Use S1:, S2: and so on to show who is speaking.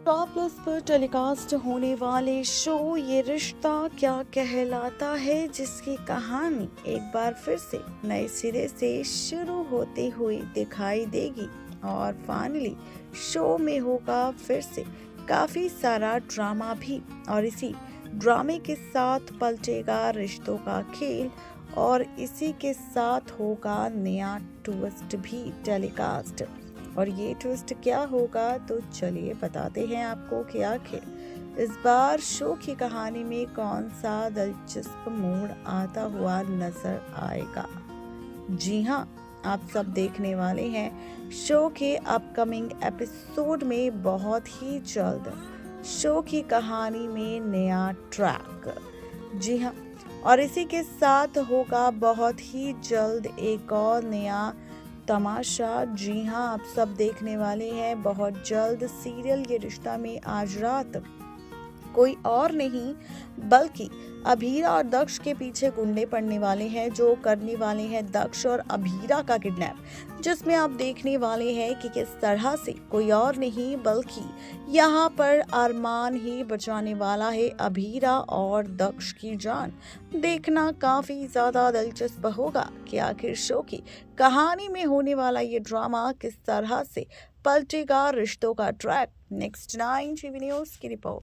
S1: Star plus पर telecast होने वाले शो ये रिश्ता क्या कहलाता है, जिसकी कहानी एक बार फिर से नए सिरे से शुरू होते हुए दिखाई देगी। और फाइनली शो में होगा फिर से काफ़ी सारा ड्रामा भी। और इसी ड्रामे के साथ पलटेगा रिश्तों का खेल और इसी के साथ होगा नया ट्विस्ट भी टेलीकास्ट और ये ट्विस्ट क्या होगा? तो चलिए बताते हैं आपको कि आखिर इस बार शो की कहानी में कौन सा दिलचस्प मोड़ आता हुआ नज़र आएगा? जी हाँ आप सब देखने वाले हैं शो के अपकमिंग एपिसोड में बहुत ही जल्द शो की कहानी में नया ट्रैक जी हाँ और इसी के साथ होगा बहुत ही जल्द एक और नया तमाशा। जी हाँ आप सब देखने वाले हैं बहुत जल्द सीरियल ये रिश्ता में आज रात। कोई और नहीं, बल्कि अभीरा और दक्ष के पीछे गुंडे पड़ने वाले हैं, जो करने वाले हैं दक्ष और अभीरा का किडनैप, जिसमें आप देखने वाले हैं कि किस तरह से कोई और नहीं, बल्कि यहाँ पर अरमान ही बचाने वाला है अभीरा और दक्ष की जान। देखना काफ़ी ज़्यादा दिलचस्प होगा कि आखिर शो की कहानी में होने वाला ये ड्रामा किस तरह से पलटेगा रिश्तों का track. Next nine TV news की रिपोर्ट।